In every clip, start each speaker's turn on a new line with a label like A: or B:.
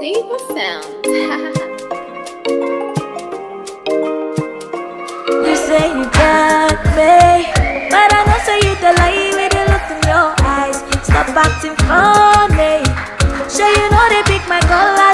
A: singing for sound. you say you got me, but I know so you the lie with the look in your eyes. Stop acting funny. Sure you know they pick my color.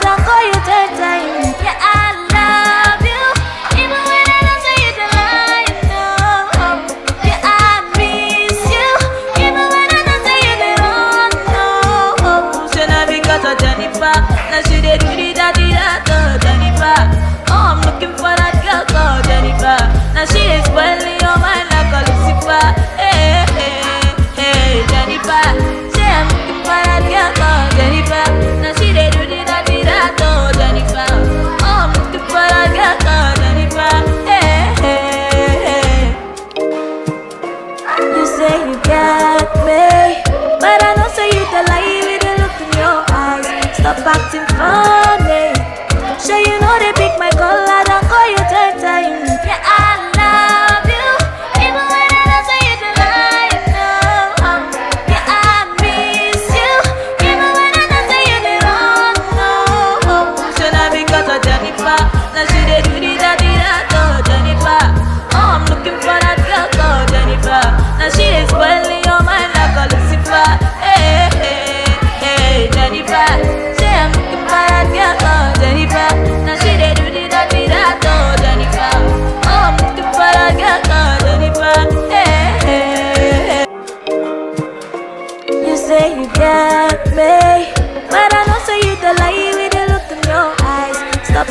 A: back to fun.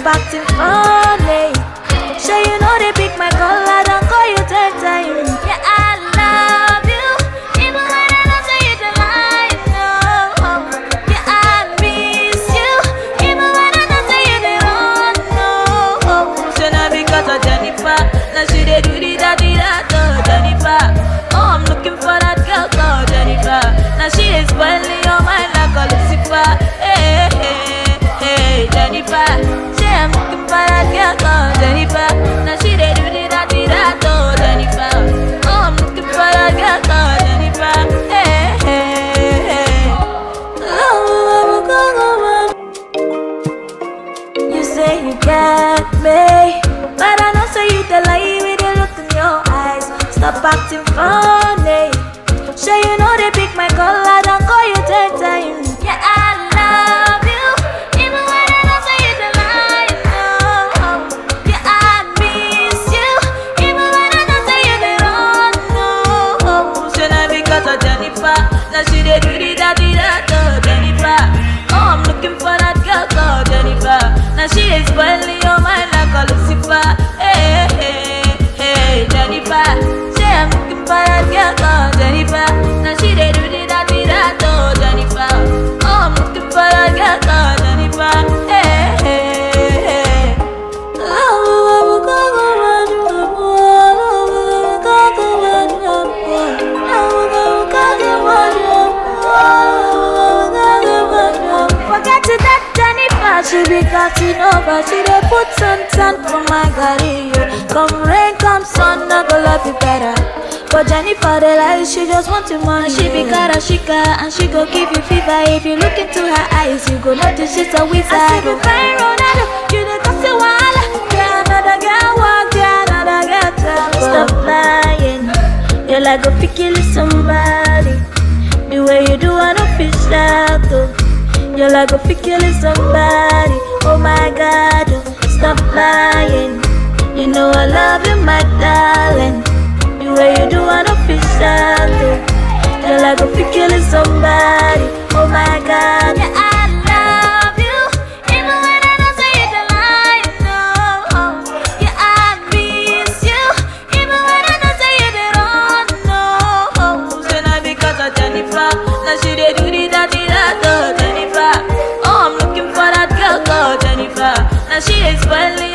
A: back to fun. money. Sure you know they pick my color, don't call you ten times. Yeah. starting over. She dey put sun tan for my garden. Come rain, come sun, I go love you better. But Jennifer the lie, she just want to money. She be karashika and she go give you fever. If you look into her eyes, you go notice she's a wizard. I see the fire Ronaldo, you dey cause a wahala. Yeah, another girl walk, yeah, another girl talk. Stop lying, you're like a picky somebody. The way you do, I don't feel that though. You're like a picky somebody my God, oh, stop lying. You know I love you, my darling. The way you do want to feel something Girl, I go be killing somebody, oh my God. she is
B: believing.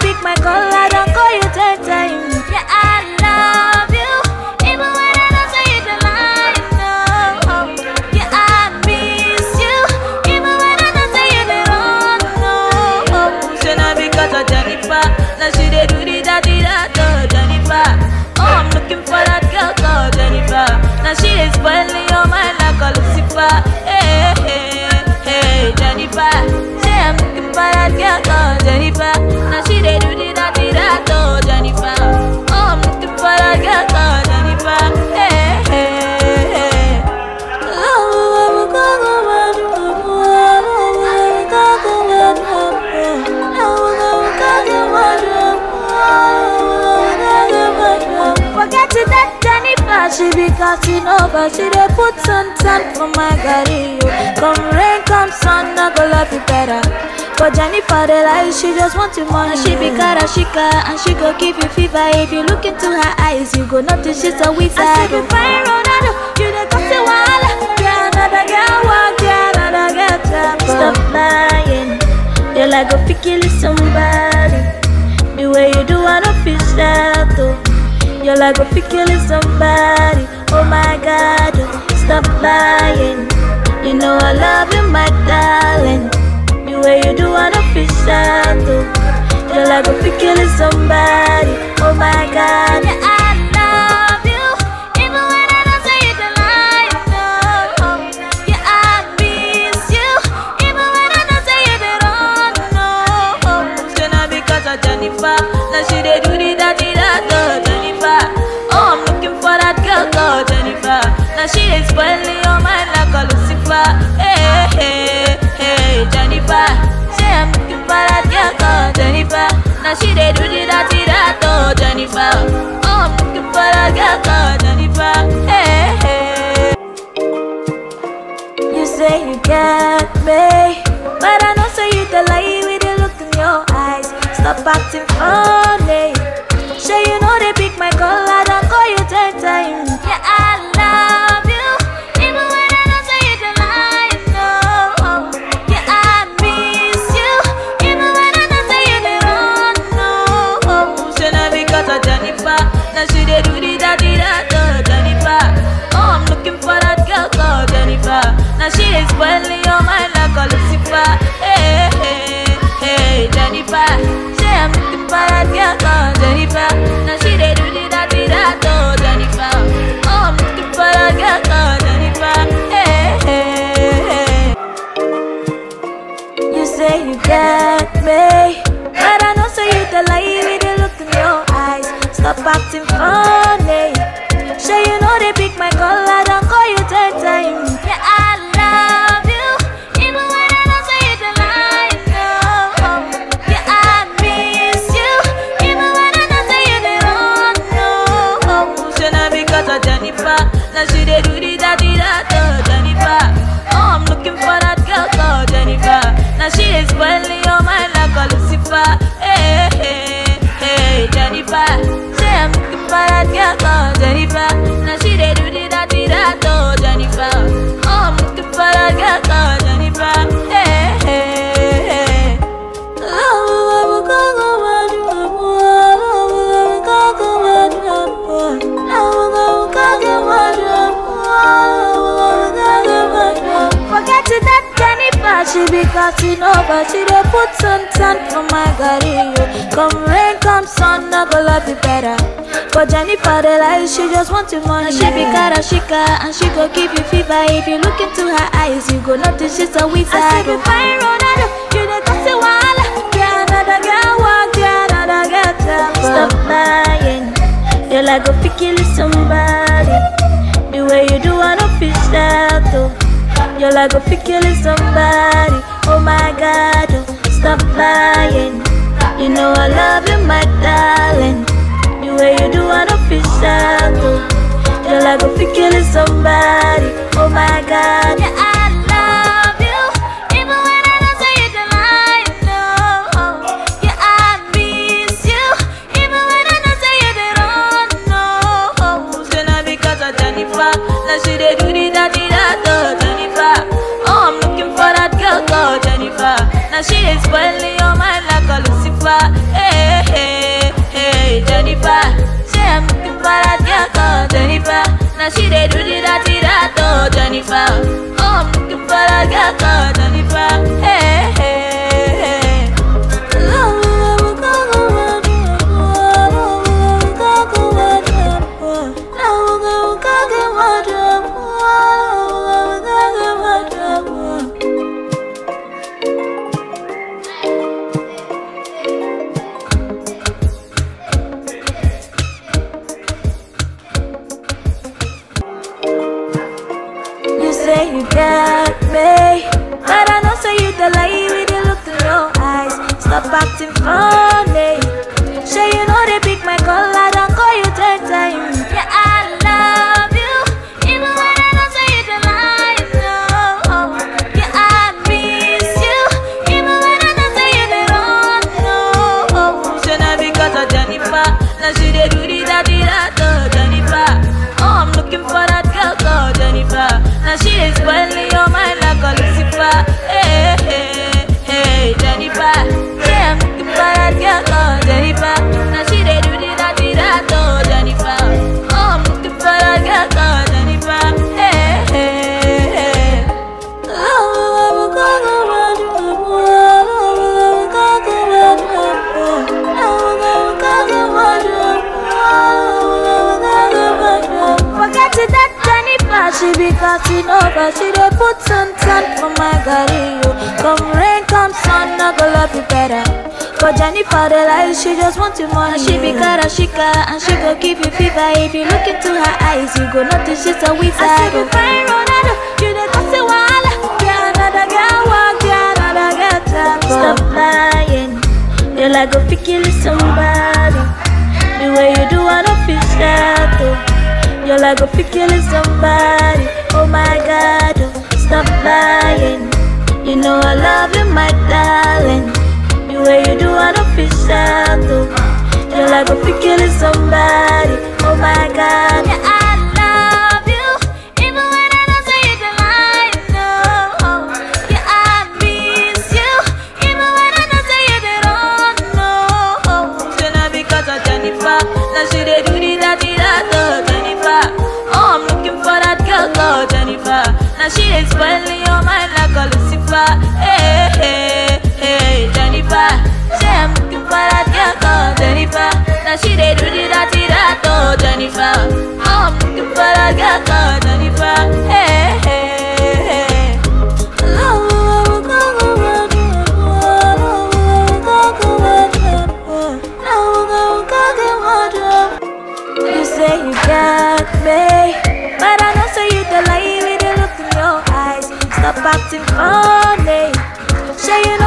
B: Pick my call, I don't call you ten times. Yeah, I love you, even when I don't say the lie. No, yeah, I miss you, even when I don't say you the wrong. No,
A: Say now because of Jennifer? Now she dey do the dirty that oh Jennifer. Oh I'm looking for that girl called Jennifer. Now she is spoiling your mind like a Lucifer. Hey hey hey Jennifer
B: cutting over. She dey put sun tan for my yo. Come rain, come sun, I go love you better. But Jennifer, the lie, she just want your money She be karashika and she go give you fever. If you look into her eyes, you go notice she's a wizard I say you oh. fine Ronaldo, you dey cause a wahala. Yeah, another girl walk, yeah, another girl trap Stop lying, you're like a kill somebody. The way you do, I don't feel sad though you're like a fi killing somebody. I love you, my darling. The way you do, I don't feel sad. though. You're like a fi killing somebody. Oh my God, yeah, I love you. Even when I don't say you the lie, no. Yeah, I miss you. Even when I don't say you the wrong, no.
A: Say now because of Jennifer Now she dey do the dirty that oh Jennifer Oh I'm looking for that girl called Jennifer Now she is spoiling Now she do the dirty that oh Jennifer Oh I'm looking for girl Jennifer Hey hey
B: You say you get me, but I know say you the lie with the look in your eyes. Stop acting funny. Sure you know
A: for that girl called Jennifer, the
B: lie,
A: she
B: just want your money. She be karashika and she go give you fever. If you look into her eyes, you go notice she's a wizard. I say you fine Ronaldo, you dey cause a wahala. Yeah, another girl walk, yeah, another girl Stop lying, you're like a killing somebody. The way you do, I don't feel though. You're like a killing somebody. Oh my God, oh, stop lying. You know I love you, my
A: Now she dey do the dirty that oh Jennifer. Oh, I'm looking for a girl called Jennifer. Hey,
B: cutting over. She dey put sun sun for my body. Oh. yo. Come rain, come sun, I go love you better. But Jennifer, the lie, she just want your money. She be oh. karashika and she go give you fever. If you look into her eyes, you go notice she's a wizard. I see you oh. fine Ronaldo, you dey cause a wahala. Yeah, another girl walk, yeah, another girl talk. Stop lying, you like go fi kill somebody. The way you do, I don't feel sad. oh. You're like a killing somebody. Oh my God, oh, stop lying. You know I love you, my darling. The way you do, don't feel sad. oh. You're like a killing somebody. Oh my God,
A: Spoiling your mind like a Lucifer. Hey, hey, hey, Jennifer. Say I'm looking for that girl called Jennifer. Now she dey do the I'm
B: acting funny. Saying